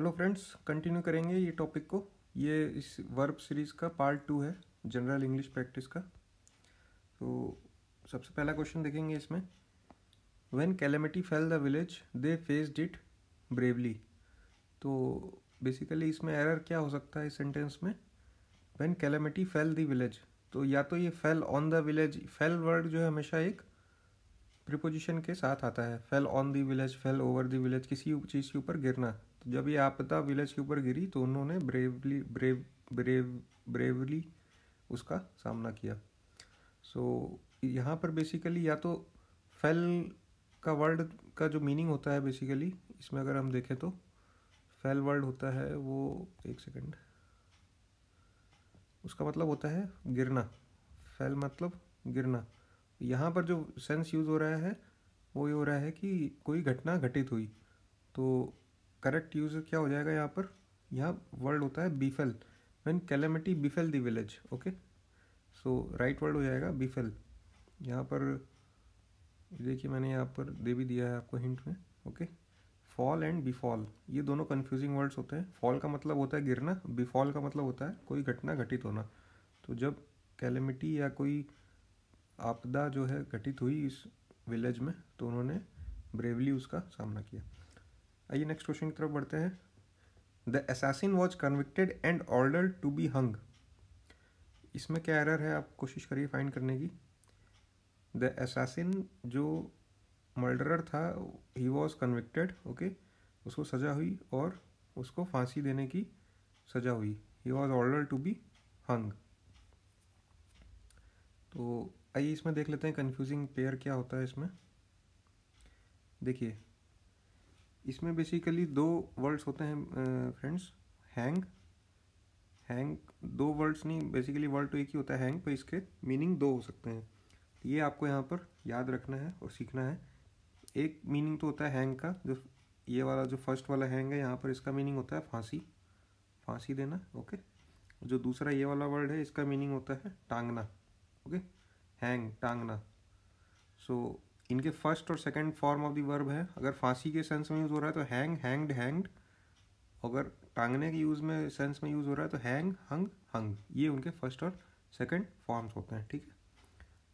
Hello friends continue करेंगे ये topic को। ये इस वर्ब सीरीज़ का पार्ट टू है जनरल इंग्लिश प्रैक्टिस का। तो सबसे पहला क्वेश्चन देखेंगे इसमें। When calamity fell the village they faced it bravely तो बेसिकली इसमें एरर क्या हो सकता है इस सेंटेंस में? When calamity fell the village तो या तो ये fell on the village fell word जो है हमेशा एक प्रिपोजिशन के साथ आता है। Fell on the village fell over the village किसी चीज़ के ऊपर गिरना। जब ये आपदा विलेज के ऊपर गिरी तो उन्होंने ब्रेवली ब्रेव ब्रेव ब्रेवली उसका सामना किया। सो so, यहाँ पर बेसिकली या तो फेल का वर्ड का जो मीनिंग होता है बेसिकली इसमें अगर हम देखें तो फेल वर्ड होता है वो एक सेकंड उसका मतलब होता है गिरना। फेल मतलब गिरना। यहाँ पर जो सेंस यूज़ हो रहा है वो ये हो रहा है कि कोई घटना घटित हुई तो करेक्ट यूज़ क्या हो जाएगा यहाँ पर? यहाँ वर्ड होता है befell when calamity befell the village okay so right word हो जाएगा बीफेल। यहाँ पर, देखिए मैंने यहाँ पर दे भी दिया है आपको हिंट में ओके फॉल एंड बिफॉल ये दोनों कन्फ्यूजिंग वर्ड्स होते हैं। फॉल का मतलब होता है गिरना बिफॉल का मतलब होता है कोई घटना घटित होना। तो जब कैलेमिटी या कोई आपदा जो है घटित हुई इस विलेज में तो उन्होंने ब्रेवली उसका सामना किया। आइए नेक्स्ट क्वेश्चन की तरफ़ बढ़ते हैं। The assassin was convicted and order to be hung इसमें क्या एरर है आप कोशिश करिए फाइंड करने की। द असैसिन जो मर्डरर था ही वॉज़ कन्विक्टेड ओके उसको सज़ा हुई और उसको फांसी देने की सज़ा हुई। He was order to be hung तो आइए इसमें देख लेते हैं कन्फ्यूजिंग पेयर क्या होता है इसमें। देखिए इसमें बेसिकली दो वर्ड्स होते हैं फ्रेंड्स हैंग हैंग दो वर्ड्स नहीं बेसिकली वर्ड तो एक ही होता है हैंग पर इसके मीनिंग दो हो सकते हैं। ये आपको यहाँ पर याद रखना है और सीखना है। एक मीनिंग तो होता है हैंग का जो ये वाला जो फ़र्स्ट वाला हैंग है यहाँ पर इसका मीनिंग होता है फांसी। फांसी देना ओके जो दूसरा ये वाला वर्ड है इसका मीनिंग होता है टांगना ओके हैंग टांगना। सो so, इनके फ़र्स्ट और second form of the verb है। अगर फांसी के सेंस में यूज़ हो रहा है तो हैंग हैंग्ड हैंग्ड अगर टांगने के यूज़ में सेंस में यूज़ हो रहा है तो हैंग हंग हंग ये उनके फ़र्स्ट और सेकंड फॉर्म्स होते हैं, ठीक है?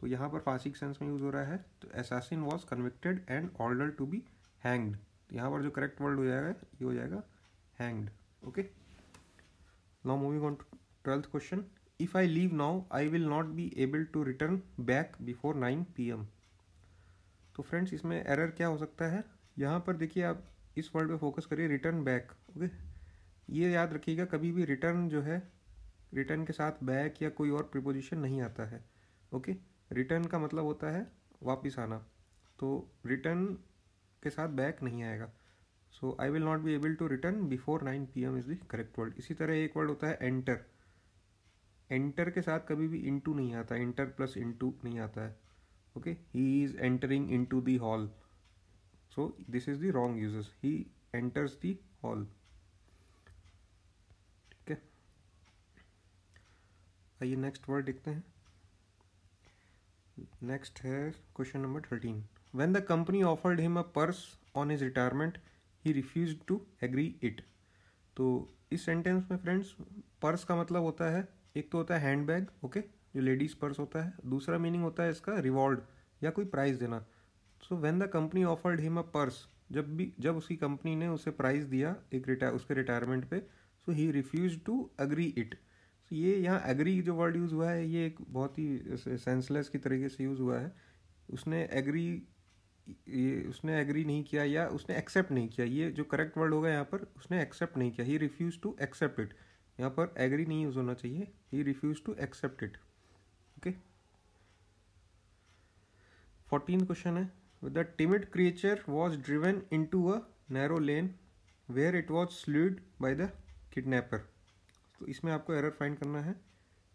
तो यहाँ पर फांसी के सेंस में यूज़ हो रहा है। तो assassin was convicted and order to be hanged यहाँ पर जो करेक्ट वर्ड हो जाएगा, ये हो जाएगा hanged okay now moving on to twelfth question if I leave now I will not be able to return back before nine PM M तो friends इसमें एरर क्या हो सकता है? यहाँ पर देखिए आप इस वर्ड पे फोकस करिए रिटर्न बैक ओके ये याद रखिएगा, कभी भी रिटर्न जो है रिटर्न के साथ बैक या कोई और प्रिपोजिशन नहीं आता है ओके रिटर्न का मतलब होता है वापस आना तो रिटर्न के साथ बैक नहीं आएगा। So I will not be able to return before nine PM is the the correct word इसी तरह एक वर्ड होता है एंटर एंटर के साथ कभी भी इंटू नहीं आता एंटर प्लस इंटू नहीं आता है। Okay? He is entering into the hall. So, this is the wrong uses he enters the hall. ठीक है आइए नेक्स्ट वर्ड देखते हैं। नेक्स्ट है question number thirteen when the company offered him a purse on his retirement he refuse to agree it तो इस sentence में friends purse का मतलब होता है, एक तो होता है हैंड बैग ओके जो लेडीज़ पर्स होता है, दूसरा मीनिंग होता है इसका रिवॉर्ड या कोई प्राइज़ देना। So when the company offered him a purse जब भी, जब उसकी कंपनी ने उसे प्राइज़ दिया एक रिटायर उसके रिटायरमेंट पे so he refuse to agree it so ये यहाँ एग्री जो वर्ड यूज़ हुआ है, ये एक बहुत ही सेंसलेस की तरीके से यूज़ हुआ है। उसने एग्री ये उसने एग्री नहीं किया या उसने एक्सेप्ट नहीं किया। ये जो करेक्ट वर्ड होगा यहाँ पर, उसने एक्सेप्ट नहीं किया। He refuse to accept it यहाँ पर एग्री नहीं यूज़ होना चाहिए। He refuse to accept it okay fourteen question है. The timid creature was driven into a narrow lane where it was slewed by the kidnapper तो इसमें आपको error find करना है.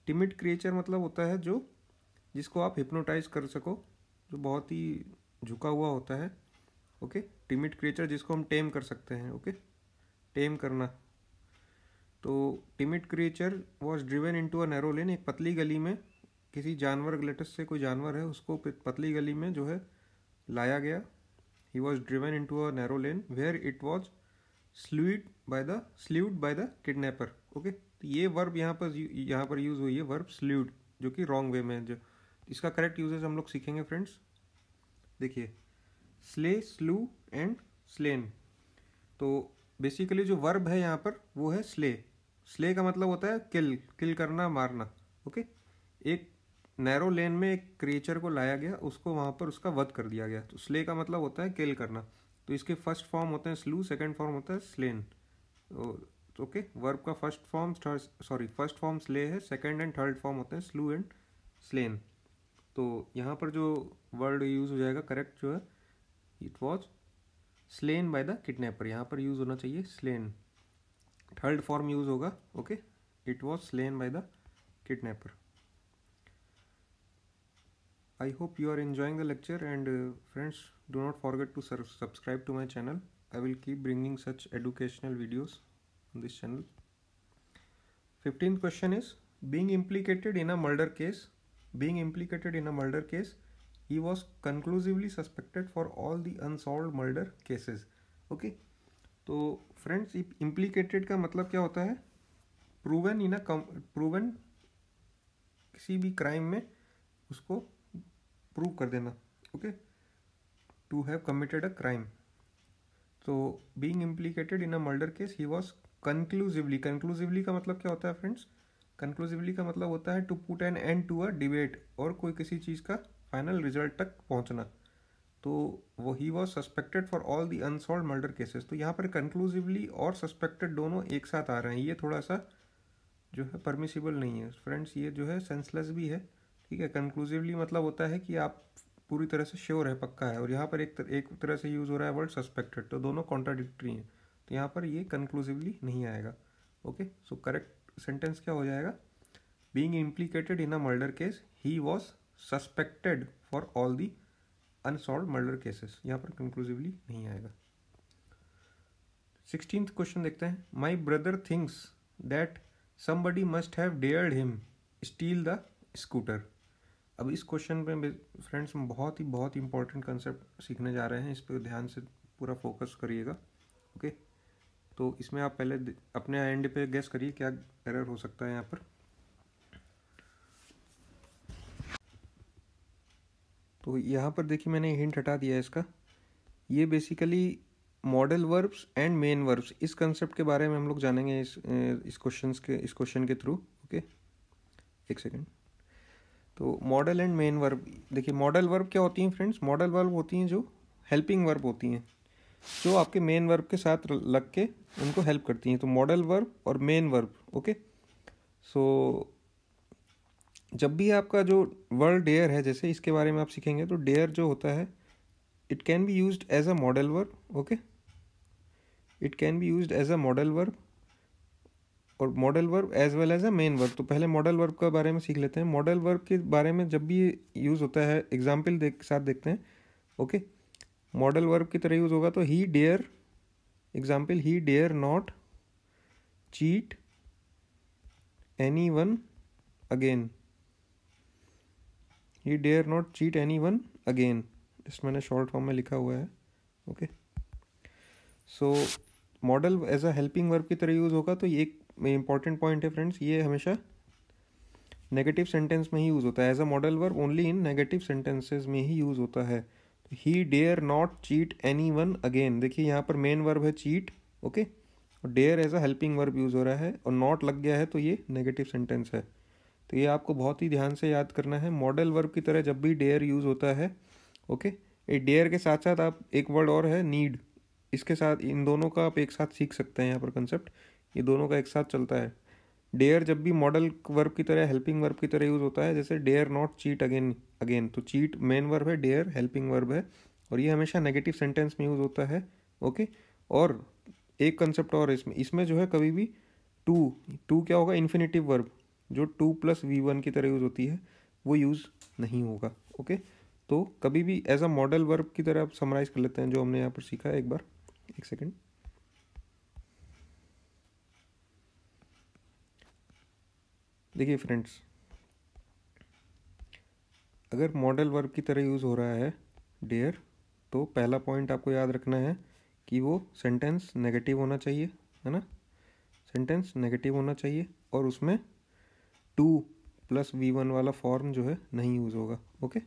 टिमिड क्रिएचर मतलब होता है जो, जिसको आप हिप्नोटाइज कर सको, जो बहुत ही झुका हुआ होता है. ओके टिमिड क्रिएचर जिसको हम टेम कर सकते हैं. ओके टेम करना. तो timid creature was driven into a narrow lane एक पतली गली में किसी जानवर लेटेस्ट से कोई जानवर है, उसको पतली गली में जो है लाया गया। He was driven into a narrow lane where it was slewed by the slewed by the kidnapper okay तो ये वर्ब यहाँ पर यहाँ पर यूज़ हुई है वर्ब स्ल्यूड जो कि रॉन्ग वे में जो, इसका करेक्ट यूजेज हम लोग सीखेंगे फ्रेंड्स देखिए स्ले स्लू एंड स्लेन तो बेसिकली जो वर्ब है यहाँ पर, वो है स्ले स्ले का मतलब होता है किल किल करना, मारना। ओके एक नैरो लेन में एक क्रिएचर को लाया गया, उसको वहाँ पर उसका वध कर दिया गया। तो स्ले का मतलब होता है किल करना। तो इसके फ़र्स्ट फॉर्म होते हैं स्लू सेकेंड फॉर्म होता है स्लेन ओके वर्ब का first form sorry first form slay है सेकेंड एंड थर्ड फॉर्म होते हैं स्लू एंड स्लेन तो यहाँ पर जो वर्ड यूज़ हो जाएगा करेक्ट जो है it was slain by the kidnapper यहाँ पर यूज़ होना चाहिए स्लेन थर्ड फॉर्म यूज़ होगा okay it was slain by the kidnapper I hope you are enjoying the lecture and uh, friends do not forget to subscribe to my channel. I will keep bringing such educational videos on this channel. 15th question is being implicated in a murder case being implicated in a murder case he was conclusively suspected for all the unsolved murder cases okay तो friends implicated का मतलब क्या होता है proven इन अ proven किसी भी crime में उसको प्रूव कर देना okay to have committed a crime तो being implicated in a murder case he was conclusively conclusively का मतलब क्या होता है फ्रेंड्स कंक्लूसिवली का मतलब होता है to put an end to a debate और कोई किसी चीज़ का फाइनल रिज़ल्ट तक पहुँचना। तो वो he was suspected for all the unsolved murder cases तो यहाँ पर कंक्लूसिवली और सस्पेक्टेड दोनों एक साथ आ रहे हैं। ये थोड़ा सा जो है परमिसिबल नहीं है। फ्रेंड्स ये जो है सेंसलेस भी है। ठीक है कंक्लूसिवली मतलब होता है कि आप पूरी तरह से श्योर है पक्का है। और यहाँ पर एक तर, एक तरह से यूज़ हो रहा है वर्ड सस्पेक्टेड तो दोनों कॉन्ट्राडिक्ट्री हैं। तो यहाँ पर ये कंक्लूसिवली नहीं आएगा। ओके सो करेक्ट सेंटेंस क्या हो जाएगा? Being implicated in a murder case he was suspected for all the unsolved murder cases यहाँ पर कंक्लूसिवली नहीं आएगा। सिक्सटींथ क्वेश्चन देखते हैं। My brother thinks that somebody must have dared him steal the scooter अब इस क्वेश्चन पे friends हम बहुत ही, बहुत इंपॉर्टेंट कंसेप्ट सीखने जा रहे हैं। इस पर ध्यान से पूरा फोकस करिएगा ओके तो इसमें आप पहले अपने एंड पे गैस करिए क्या एरर हो सकता है यहाँ पर। तो यहाँ पर देखिए मैंने हिंट हटा दिया है इसका। ये basically model verbs and main verbs इस कंसेप्ट के बारे में हम लोग जानेंगे इस इस क्वेश्चन के, इस क्वेश्चन के थ्रू ओके एक सेकेंड तो मॉडल एंड मेन वर्ब देखिए मॉडल वर्ब क्या होती हैं फ्रेंड्स मॉडल वर्ब होती हैं जो हेल्पिंग वर्ब होती हैं, जो आपके मेन वर्ब के साथ लग के उनको हेल्प करती हैं। तो मॉडल वर्ब और मेन वर्ब ओके सो जब भी आपका जो वर्ड डेयर है, जैसे इसके बारे में आप सीखेंगे तो डेयर जो होता है it can be use as a model verb okay it can be use as a model verb और model verb as well as a main verb तो पहले मॉडल वर्ब के बारे में सीख लेते हैं। मॉडल वर्ब के बारे में जब भी यूज़ होता है एग्ज़ाम्पल देख, साथ देखते हैं। ओके मॉडल वर्ब की तरह यूज़ होगा तो he dare example he dare not cheat anyone again he dare not cheat anyone again इस मैंने शॉर्ट फॉर्म में लिखा हुआ है। Okay so model as a helping verb की तरह यूज़ होगा तो एक इंपॉर्टेंट पॉइंट है फ्रेंड्स ये हमेशा नेगेटिव सेंटेंस में ही यूज़ होता है। As a model verb only in negative sentences में ही यूज़ होता है। He dare not cheat anyone again देखिए, यहाँ पर मेन वर्ब है चीट ओके और dare as a helping verb use हो रहा है और नॉट लग गया है तो ये नेगेटिव सेंटेंस है। तो ये आपको बहुत ही ध्यान से याद करना है। मॉडल वर्ब की तरह जब भी डेयर यूज़ होता है ओके ये डेयर के साथ साथ आप एक वर्ड और है नीड इसके साथ, इन दोनों का आप एक साथ सीख सकते हैं यहाँ पर कंसेप्ट ये दोनों का एक साथ चलता है। डेयर जब भी मॉडल वर्ब की तरह हेल्पिंग वर्ब की तरह यूज़ होता है, जैसे dare not cheat again again तो चीट मेन वर्ब है डेयर हेल्पिंग वर्ब है, और ये हमेशा नेगेटिव सेंटेंस में यूज़ होता है ओके और एक कंसेप्ट और इसमें। इसमें जो है कभी भी टू टू क्या होगा? इन्फिनेटिव वर्ब जो टू प्लस वी वन की तरह यूज़ होती है, वो यूज़ नहीं होगा ओके तो कभी भी एज अ मॉडल वर्ब की तरह आप समराइज कर लेते हैं, जो हमने यहाँ पर सीखा है, एक बार, एक सेकेंड देखिए फ्रेंड्स अगर मॉडल वर्ब की तरह यूज़ हो रहा है डेयर तो पहला पॉइंट आपको याद रखना है कि वो सेंटेंस नेगेटिव होना चाहिए, है ना? सेंटेंस नेगेटिव होना चाहिए और उसमें टू प्लस वी वन वाला फॉर्म जो है नहीं यूज़ होगा ओके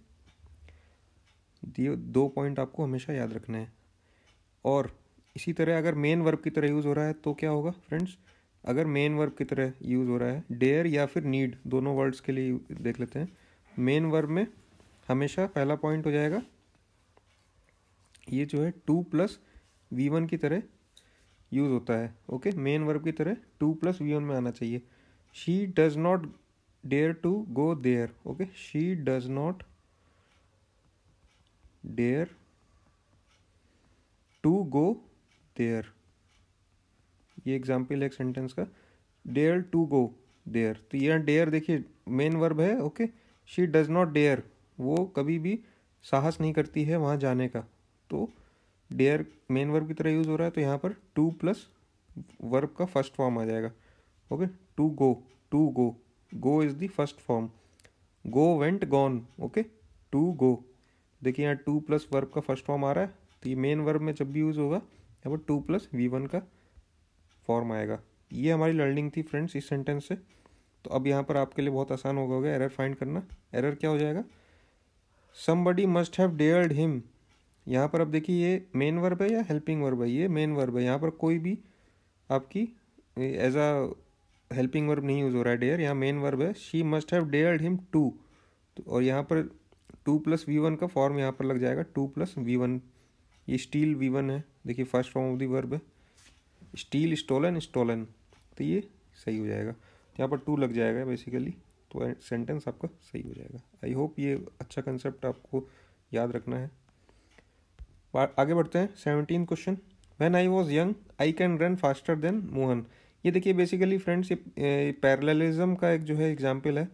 दो पॉइंट आपको हमेशा याद रखना है। और इसी तरह अगर मेन वर्ब की तरह यूज़ हो रहा है तो क्या होगा फ्रेंड्स अगर मेन वर्ब की तरह यूज़ हो रहा है डेयर या फिर नीड दोनों वर्ड्स के लिए देख लेते हैं। मेन वर्ब में हमेशा पहला पॉइंट हो जाएगा। ये जो है टू प्लस वी वन की तरह यूज़ होता है ओके मेन वर्ब की तरह टू प्लस वी वन में आना चाहिए। She does not dare to go there okay she does not dare to go there ये एग्ज़ाम्पल है एक सेंटेंस का डेयर टू गो देयर तो यहाँ डेयर देखिए मेन वर्ब है okay she does not dare वो कभी भी साहस नहीं करती है वहाँ जाने का। तो डेयर मेन वर्ब की तरह यूज़ हो रहा है तो यहाँ पर टू प्लस वर्ब का फ़र्स्ट फॉर्म आ जाएगा। Okay to go to go go is the first form go went gone okay to go देखिए यहाँ टू प्लस वर्ब का फ़र्स्ट फॉर्म आ रहा है। तो ये मेन वर्ब में जब भी यूज़ होगा, यहाँ पर टू प्लस वी वन का फॉर्म आएगा। ये हमारी लर्निंग थी फ्रेंड्स इस सेंटेंस से। तो अब यहाँ पर आपके लिए बहुत आसान हो गया एरर फाइंड करना। एरर क्या हो जाएगा? Somebody must have dared him यहाँ पर अब देखिए, ये मेन वर्ब है या हेल्पिंग वर्ब है? ये मेन वर्ब है। यहाँ पर कोई भी आपकी एज अ हेल्पिंग वर्ब नहीं यूज़ हो रहा है डेयर यहाँ मेन वर्ब है। She must have dared him to और यहाँ पर टू प्लस वी वन का फॉर्म यहाँ पर लग जाएगा। टू प्लस वी वन ये स्टील वी वन है। देखिए first form of the verb है। Steal stolen stolen. तो ये सही हो जाएगा। यहाँ पर टू लग जाएगा बेसिकली तो सेंटेंस आपका सही हो जाएगा। आई होप ये अच्छा कंसेप्ट आपको याद रखना है। आगे बढ़ते हैं। Seventeen question when I was young I can run faster than Mohan ये देखिए बेसिकली फ्रेंड्स ये पैरलिज्म का एक जो है एग्ज़ाम्पल है।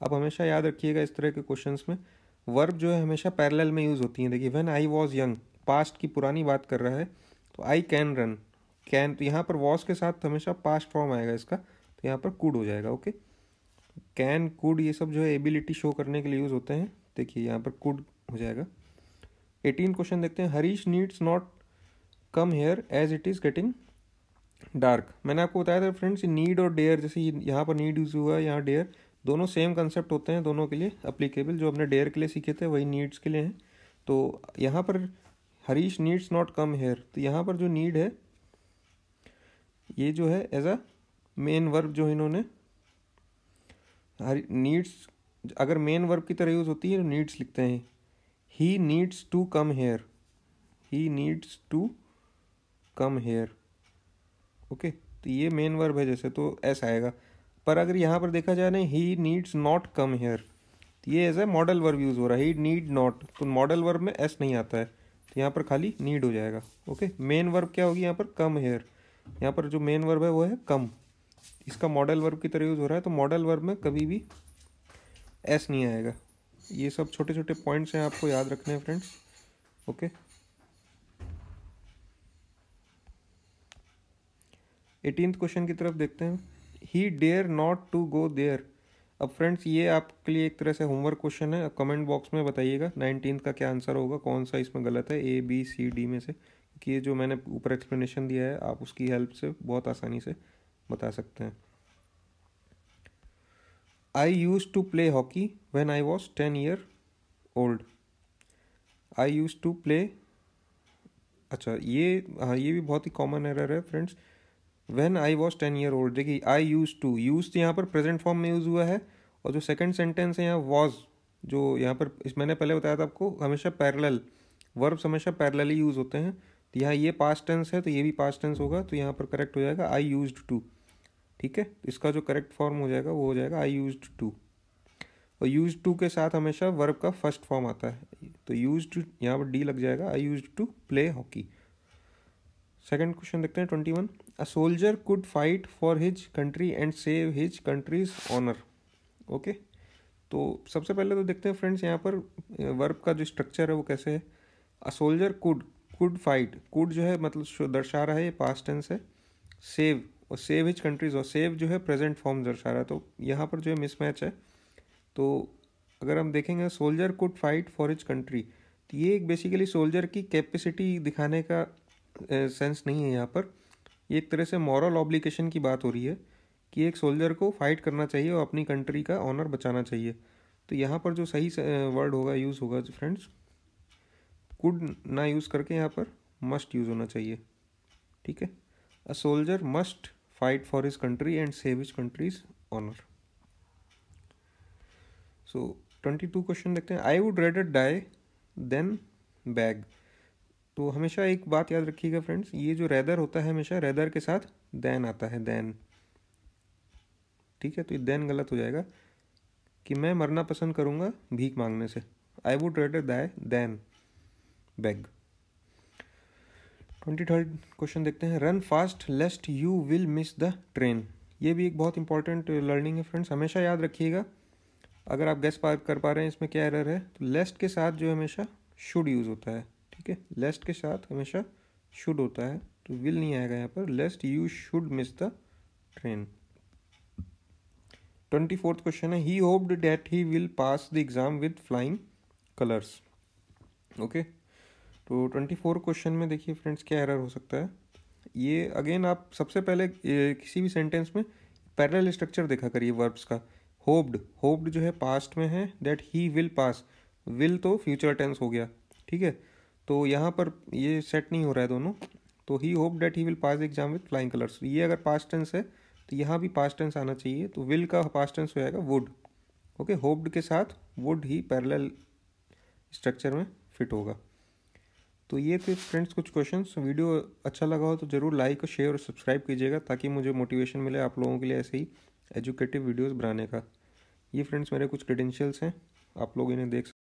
आप हमेशा याद रखिएगा इस तरह के क्वेश्चंस में। वर्ब जो है हमेशा पैरेलल में यूज़ होती हैं। देखिए when I was young past की पुरानी बात कर रहा है तो आई कैन रन कैन तो यहाँ पर वॉज़ के साथ हमेशा पास्ट फॉर्म आएगा इसका तो यहाँ पर कुड हो जाएगा ओके कैन कुड ये सब जो है एबिलिटी शो करने के लिए यूज़ होते हैं। देखिए, यहाँ पर कुड हो जाएगा। एटीन क्वेश्चन देखते हैं। Harish needs not come here as it is getting dark मैंने आपको बताया था फ्रेंड्स नीड और डेयर जैसे यहाँ पर नीड यूज़ हुआ है यहाँ डेयर दोनों सेम कंसेप्ट होते हैं, दोनों के लिए अप्लीकेबल जो हमने डेयर के लिए सीखे थे, वही नीड्स के लिए हैं। तो यहाँ पर Harish needs not come here तो यहाँ पर जो नीड है ये जो है एज अ मेन वर्ब जो इन्होंने नीड्स अगर मेन वर्ब की तरह यूज़ होती है तो नीड्स लिखते हैं। He needs to come here he needs to come here okay तो ये मेन वर्ब है जैसे तो ऐसा आएगा। पर अगर यहाँ पर देखा जाए ना he needs not come here तो ये as a model verb use हो रहा है। ही नीड नॉट तो मॉडल वर्ब में एस नहीं आता है। तो यहाँ पर खाली नीड हो जाएगा। ओके मेन वर्ब क्या होगी यहाँ पर? कम हेयर यहाँ पर जो मेन वर्ब है वो है कम इसका मॉडल वर्ब की तरह यूज़ हो रहा है तो मॉडल वर्ब में कभी भी एस नहीं आएगा। ये सब छोटे छोटे पॉइंट्स हैं, आपको याद रखने हैं फ्रेंड्स ओके एटीन क्वेश्चन की तरफ़ देखते हैं। He dare not to go there अब फ्रेंड्स ये आपके लिए एक तरह से होमवर्क क्वेश्चन है। कमेंट बॉक्स में बताइएगा नाइनटीन का क्या आंसर होगा, कौन सा इसमें गलत है ए बी सी डी में से। कि ये जो मैंने ऊपर एक्सप्लेनेशन दिया है, आप उसकी हेल्प से बहुत आसानी से बता सकते हैं। I use to play hockey when I was ten year old I use to play अच्छा ये हाँ ये भी बहुत ही कॉमन एरर है friends when I was ten year old देखिए आई यूज़ टू यूज़ तो यहाँ पर प्रेजेंट फॉर्म में यूज़ हुआ है, और जो सेकंड सेंटेंस है यहाँ वॉज़ जो यहाँ पर, इस मैंने पहले बताया था आपको, हमेशा पैरेलल वर्ब्स हमेशा पैरेलल ही यूज़ होते हैं तो यहाँ ये पास्ट टेंस है तो ये भी पास्ट टेंस होगा तो यहाँ पर करेक्ट हो जाएगा आई यूज़ टू ठीक है? इसका जो करेक्ट फॉर्म हो जाएगा, वो हो जाएगा आई यूज़ टू और यूज़ टू के साथ हमेशा वर्ब का फ़र्स्ट फॉर्म आता है। तो यूज़ टू यहाँ पर डी लग जाएगा I use to play hockey second question देखते हैं twenty one a soldier could fight for his country and save his country's honour okay तो सबसे पहले तो देखते हैं फ्रेंड्स यहाँ पर वर्ब का जो स्ट्रक्चर है, वो कैसे है? A soldier could could fight could जो है मतलब दर्शा रहा है ये पास्ट टेंस है। सेव और सेव हिज कंट्रीज़ और सेव जो है प्रेजेंट फॉर्म दर्शा रहा है। तो यहाँ पर जो है मिसमैच है। तो अगर हम देखेंगे soldier could fight for his country तो ये एक बेसिकली सोल्जर की कैपेसिटी दिखाने का सेंस नहीं है यहाँ पर। ये एक तरह से मॉरल ऑब्लिकेशन की बात हो रही है कि एक सोल्जर को फाइट करना चाहिए और अपनी कंट्री का ऑनर बचाना चाहिए। तो यहाँ पर जो सही वर्ड होगा यूज़ होगा फ्रेंड्स कुड ना यूज़ करके यहाँ पर मस्ट यूज़ होना चाहिए। ठीक है? A soldier must fight for his country and save his country's honour so twenty two question देखते हैं। I would rather die than beg तो हमेशा एक बात याद रखिएगा फ्रेंड्स ये जो रेदर होता है हमेशा रेदर के साथ देन आता है देन ठीक है? तो ये देन गलत हो जाएगा कि मैं मरना पसंद करूँगा भीख मांगने से। I would rather die than beg twenty third question देखते हैं. Run fast lest you will miss the train ये भी एक बहुत इंपॉर्टेंट लर्निंग है फ्रेंड्स हमेशा याद रखिएगा. अगर आप गैस पार कर पा रहे हैं, इसमें क्या एरर है? तो लेस्ट के साथ जो हमेशा शुड यूज़ होता है. ठीक है? लेस्ट के साथ हमेशा शुड होता है. तो विल नहीं आएगा यहाँ पर. Lest you should miss the train twenty fourth question है. He hoped that he will pass the exam with flying colours okay तो ट्वेंटी फोर क्वेश्चन में देखिए फ्रेंड्स, क्या एरर हो सकता है? ये अगेन आप सबसे पहले किसी भी सेंटेंस में पैरल स्ट्रक्चर देखा करिए वर्ब्स का। होप्ड होप्ड जो है पास्ट में है that he will pass will तो फ्यूचर टेंस हो गया, ठीक है? तो यहाँ पर ये सेट नहीं हो रहा है दोनों। तो he hope that he will pass exam with flying colours ये अगर पास्ट टेंस है तो यहाँ भी पास्ट टेंस आना चाहिए। तो विल का पास्ट टेंस हो जाएगा वुड ओके होप्ड के साथ वुड ही पैरेलल स्ट्रक्चर में फिट होगा। तो ये थे फ्रेंड्स कुछ क्वेश्चंस वीडियो अच्छा लगा हो तो ज़रूर लाइक और शेयर और सब्सक्राइब कीजिएगा ताकि मुझे मोटिवेशन मिले आप लोगों के लिए ऐसे ही एजुकेटिव वीडियोस बनाने का। ये फ्रेंड्स मेरे कुछ क्रेडेंशियल्स हैं, आप लोग इन्हें देख